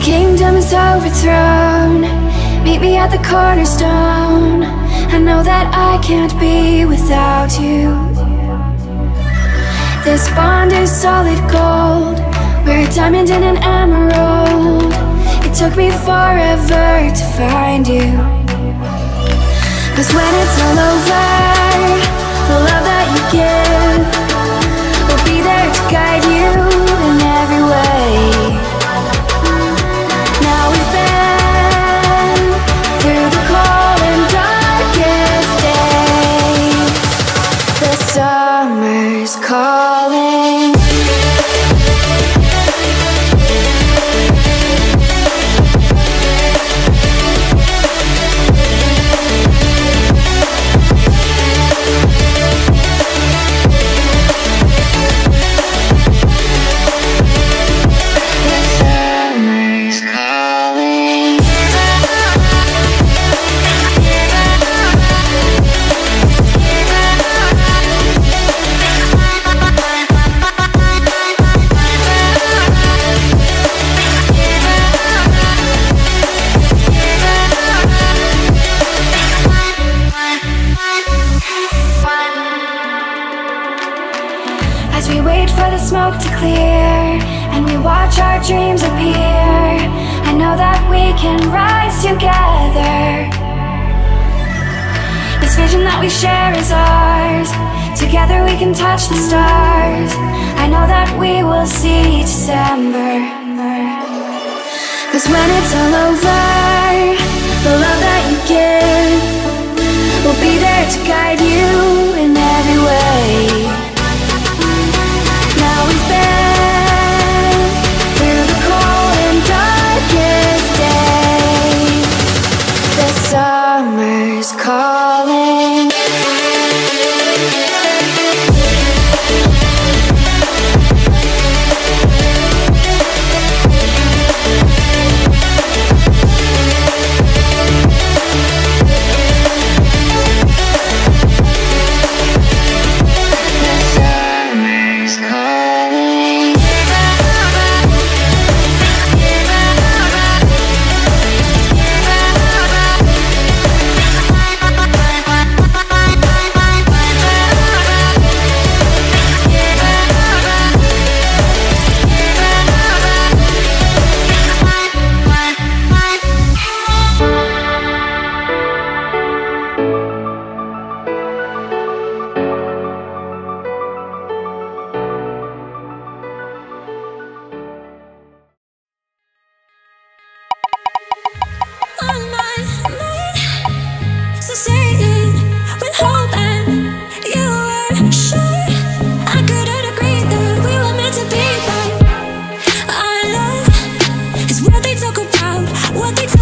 kingdom is overthrown, meet me at the cornerstone. I know that I can't be without you. This bond is solid gold. We're a diamond and an emerald. Took me forever to find you. Cause when it's all over, the love that you give clear and we watch our dreams appear, I know that we can rise together. This vision that we share is ours. Together we can touch the stars. I know that we will see December. Cause when it's all over, they talk about, what they talk about?